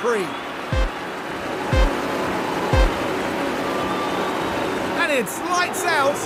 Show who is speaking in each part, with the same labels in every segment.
Speaker 1: Prix. And it's lights out,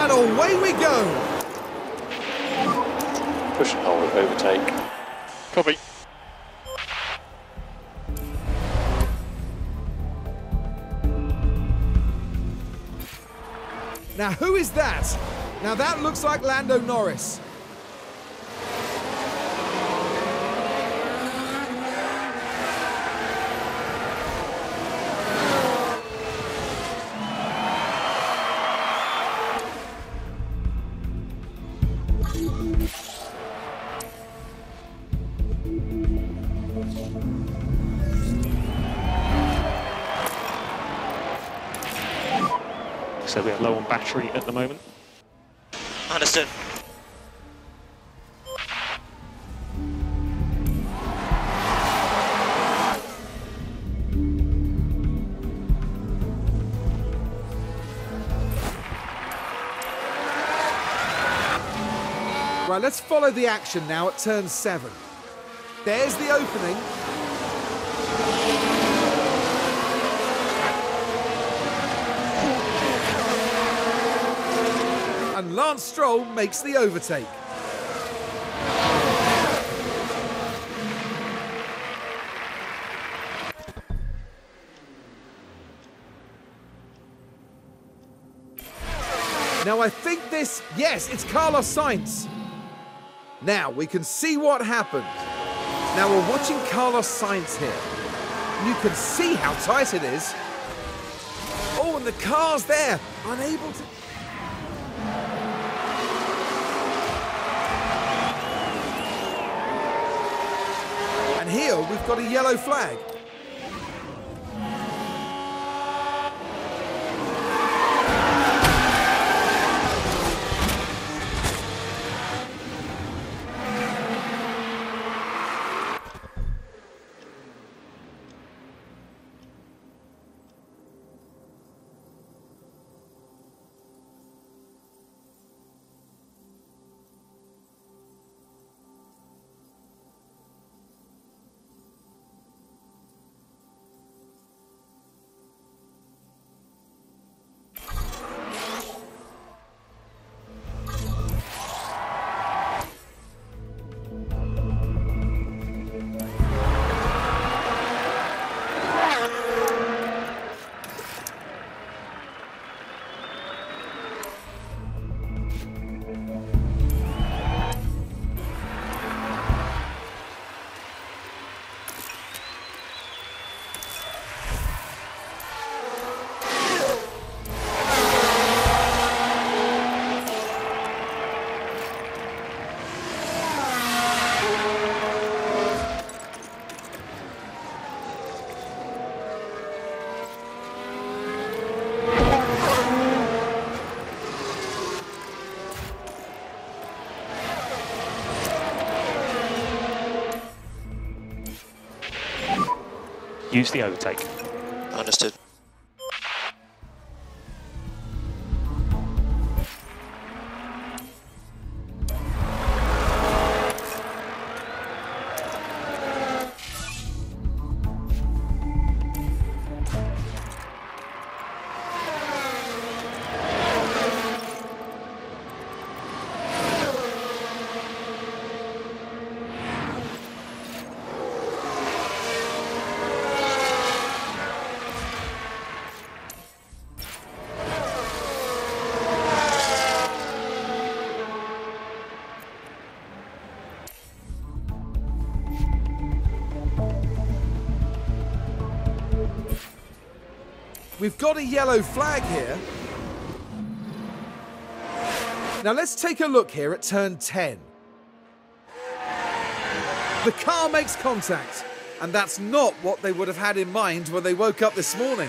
Speaker 1: and away we go.
Speaker 2: Push and hold, overtake.
Speaker 3: Copy.
Speaker 1: Now, who is that? Now, that looks like Lando Norris.
Speaker 3: So we are low on battery at the moment.
Speaker 4: Understood.
Speaker 1: Right, let's follow the action now at turn seven. There's the opening. And Lance Stroll makes the overtake. Now I think this, yes, it's Carlos Sainz. Now we can see what happened. Now we're watching Carlos Sainz here. You can see how tight it is. Oh, and the car's there, unable to. Here we've got a yellow flag.
Speaker 3: Use the overtake.
Speaker 4: Understood.
Speaker 1: We've got a yellow flag here. Now let's take a look here at turn 10. The car makes contact, and that's not what they would have had in mind when they woke up this morning.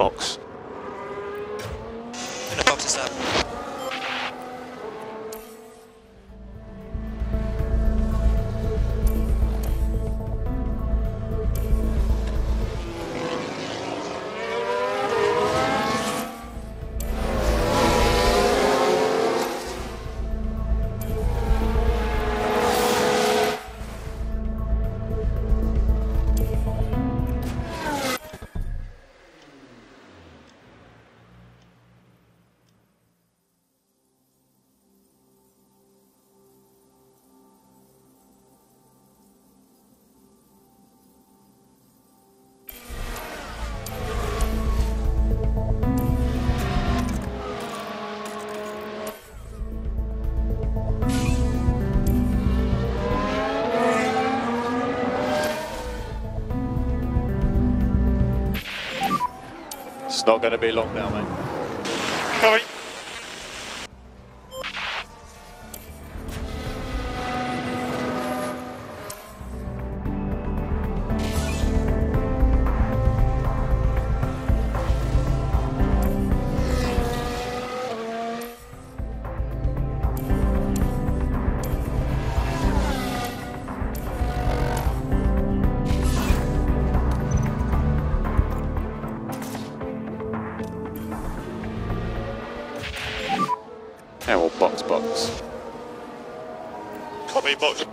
Speaker 3: Box.
Speaker 2: It's not going to be long now, mate.
Speaker 3: Copy.
Speaker 2: Box.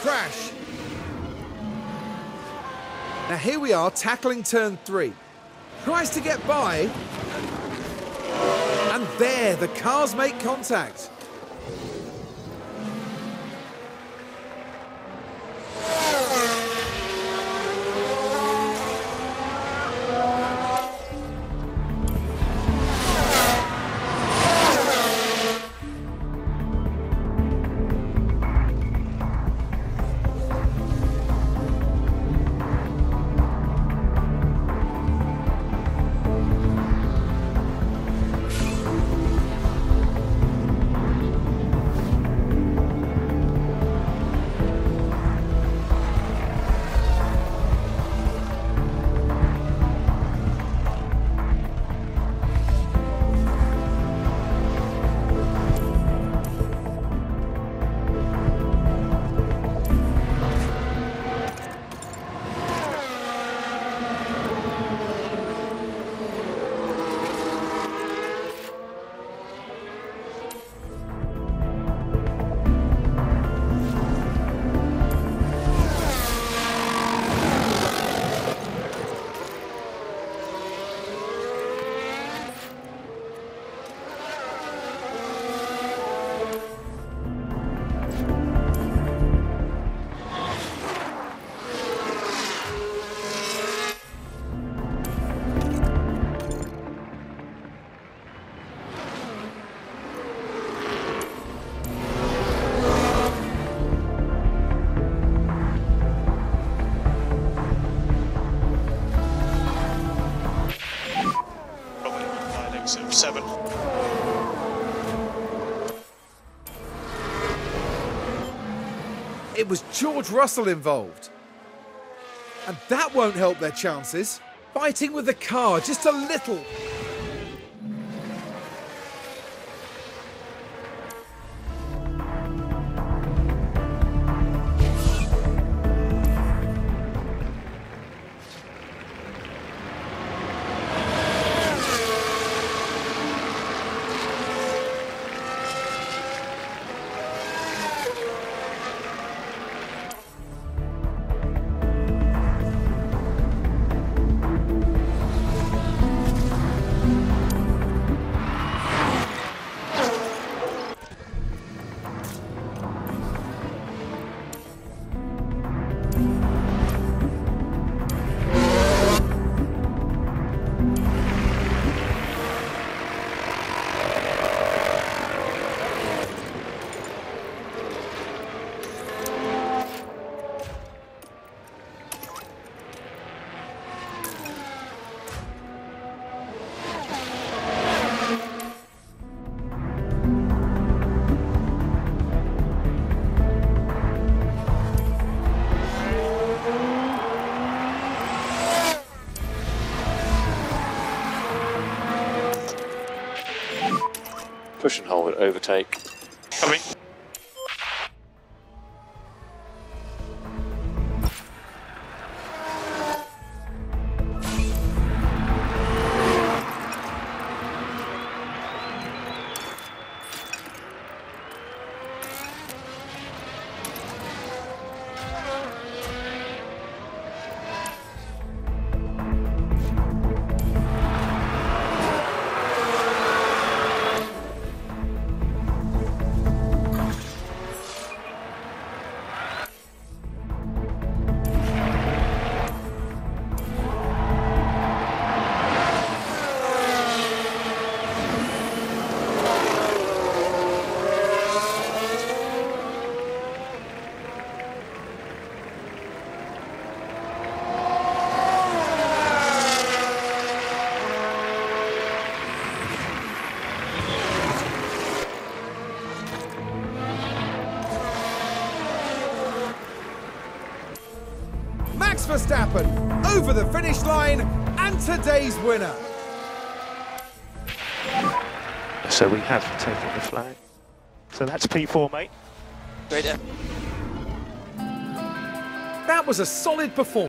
Speaker 1: Crash. Now here we are tackling turn three. Tries to get by. And there, the cars make contact. Was George Russell involved. And that won't help their chances. Fighting with the car just a little.
Speaker 2: Push overtake.
Speaker 1: Verstappen over the finish line and today's winner.
Speaker 5: So we have taken the flag. So that's P4, mate.
Speaker 4: Great.
Speaker 1: That was a solid performance.